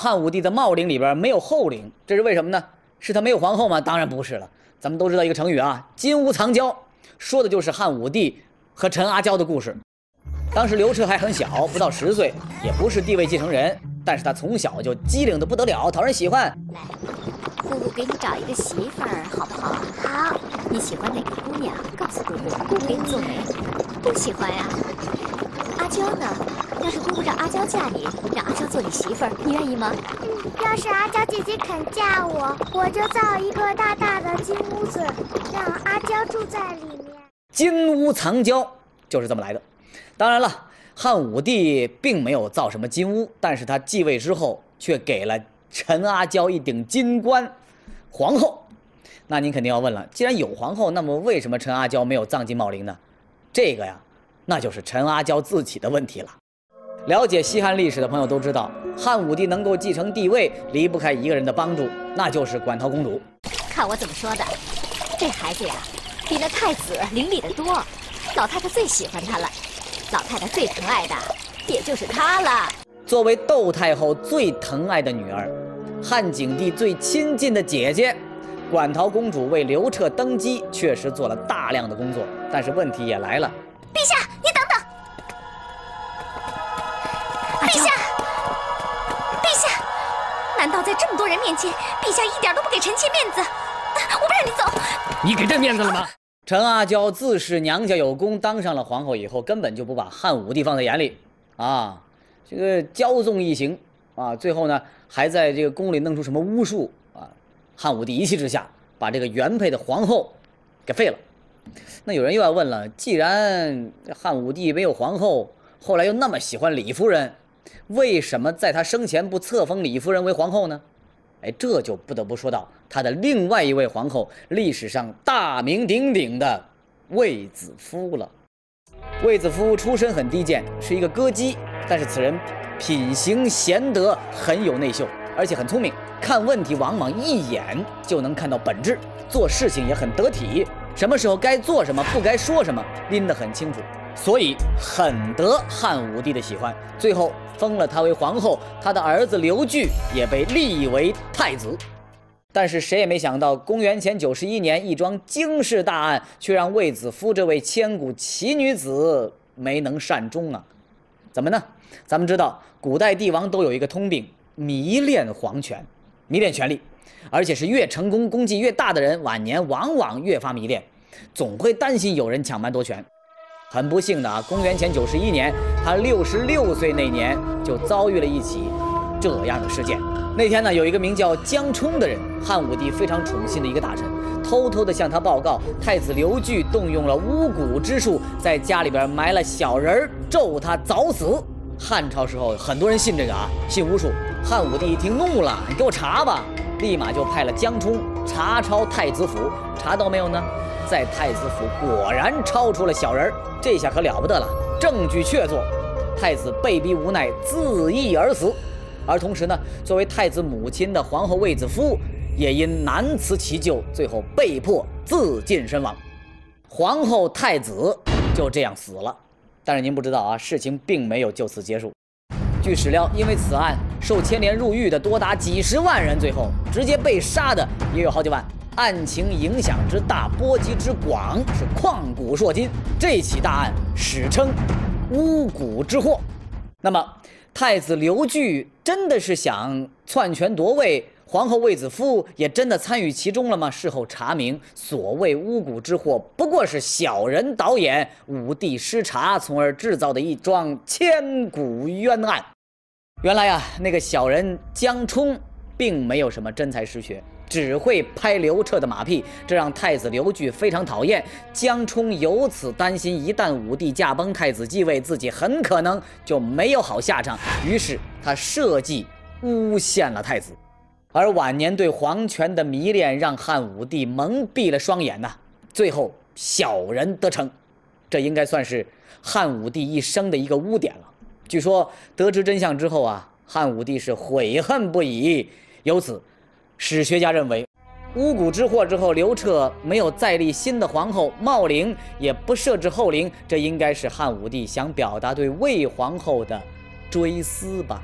汉武帝的茂陵里边没有后陵，这是为什么呢？是他没有皇后吗？当然不是了。咱们都知道一个成语啊，“金屋藏娇”，说的就是汉武帝和陈阿娇的故事。当时刘彻还很小，不到十岁，也不是帝位继承人，但是他从小就机灵的不得了，讨人喜欢。来，姑姑给你找一个媳妇儿，好不好？好。你喜欢哪个姑娘？告诉姑姑，姑姑给你做媒。不喜欢呀。阿娇呢？要是姑姑让阿娇嫁你，让阿娇做你媳妇儿，你愿意吗？嗯，要是阿娇姐姐肯嫁我，我就造一个大大的金屋子，让阿娇住在里面。金屋藏娇就是这么来的。当然了，汉武帝并没有造什么金屋，但是他继位之后却给了陈阿娇一顶金冠，皇后。那您肯定要问了，既然有皇后，那么为什么陈阿娇没有葬进茂陵呢？这个呀，那就是陈阿娇自己的问题了。了解西汉历史的朋友都知道，汉武帝能够继承帝位，离不开一个人的帮助，那就是馆陶公主。看我怎么说的，这孩子呀，比那太子伶俐得多，老太太最喜欢他了。老太太最疼爱的，也就是她了。作为窦太后最疼爱的女儿，汉景帝最亲近的姐姐，馆陶公主为刘彻登基确实做了大量的工作。但是问题也来了，陛下，你陛下，陛下，难道在这么多人面前，陛下一点都不给臣妾面子？我不让你走。你给朕面子了吗？陈阿娇自恃娘家有功，当上了皇后以后，根本就不把汉武帝放在眼里，啊，这个骄纵异行，啊，最后呢，还在这个宫里弄出什么巫术，啊，汉武帝一气之下，把这个原配的皇后给废了。那有人又要问了，既然汉武帝没有皇后，后来又那么喜欢李夫人，为什么在他生前不册封李夫人为皇后呢？哎，这就不得不说到他的另外一位皇后，历史上大名鼎鼎的卫子夫了。卫子夫出身很低贱，是一个歌姬，但是此人品行贤德，很有内秀，而且很聪明，看问题往往一眼就能看到本质，做事情也很得体，什么时候该做什么，不该说什么，拎得很清楚，所以很得汉武帝的喜欢。最后。封了她为皇后，她的儿子刘据也被立为太子。但是谁也没想到，公元前九十一年，一桩惊世大案却让卫子夫这位千古奇女子没能善终啊！怎么呢？咱们知道，古代帝王都有一个通病，迷恋皇权，迷恋权力，而且是越成功、功绩越大的人，晚年往往越发迷恋，总会担心有人抢蛮夺权。很不幸的啊，公元前九十一年，他六十六岁那年就遭遇了一起这样的事件。那天呢，有一个名叫江充的人，汉武帝非常宠信的一个大臣，偷偷的向他报告，太子刘据动用了巫蛊之术，在家里边埋了小人儿，咒他早死。汉朝时候很多人信这个啊，信巫术。汉武帝一听怒了，你给我查吧，立马就派了江充查抄太子府，查到没有呢？在太子府果然抄出了小人儿，这下可了不得了，证据确凿，太子被逼无奈自缢而死。而同时呢，作为太子母亲的皇后卫子夫也因难辞其咎，最后被迫自尽身亡。皇后太子就这样死了。但是您不知道啊，事情并没有就此结束。据史料，因为此案受牵连入狱的多达几十万人，最后直接被杀的也有好几万。案情影响之大，波及之广，是旷古烁今。这起大案史称“巫蛊之祸”。那么，太子刘据真的是想篡权夺位？皇后卫子夫也真的参与其中了吗？事后查明，所谓巫蛊之祸，不过是小人导演，武帝失察，从而制造的一桩千古冤案。原来呀，那个小人江充，并没有什么真才实学。只会拍刘彻的马屁，这让太子刘据非常讨厌。江充由此担心，一旦武帝驾崩，太子继位，自己很可能就没有好下场。于是他设计诬陷了太子。而晚年对皇权的迷恋，让汉武帝蒙蔽了双眼呐。最后小人得逞，这应该算是汉武帝一生的一个污点了。据说得知真相之后啊，汉武帝是悔恨不已。由此。史学家认为，巫蛊之祸之后，刘彻没有再立新的皇后茂陵，也不设置后陵，这应该是汉武帝想表达对魏皇后的追思吧。